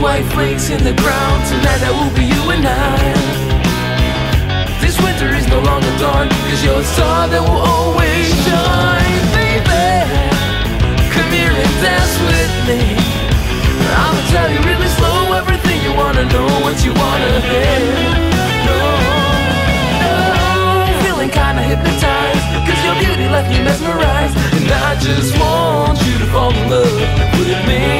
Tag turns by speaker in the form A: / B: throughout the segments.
A: white flakes in the ground. Tonight that will be you and I. This winter is no longer dark, cause you're a star that will always shine, baby. Come here and dance with me. I'ma tell you really slow everything you wanna know, what you wanna hear. Kinda hypnotized, cause your beauty left me mesmerized. And I just want you to fall in love with me.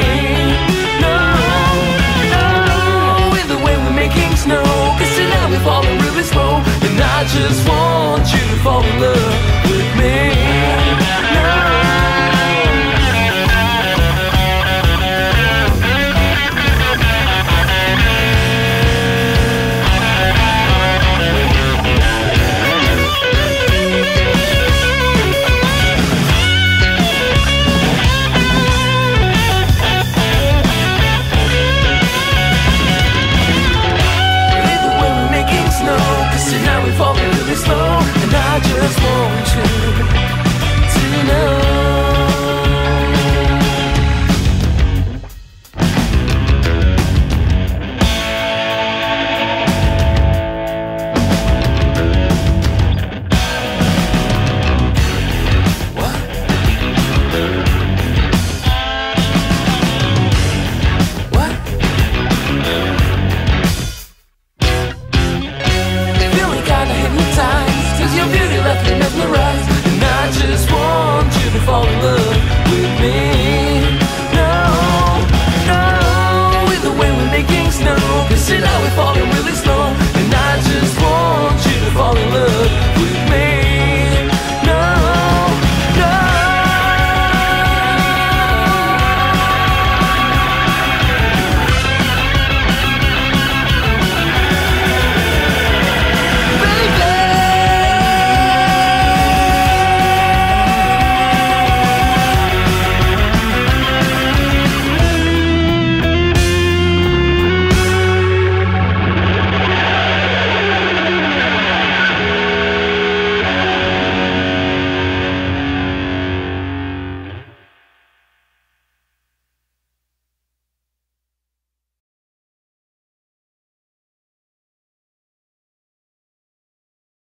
A: snow. Cause tonight we fall falling really slow, And I just want you to fall in love with me.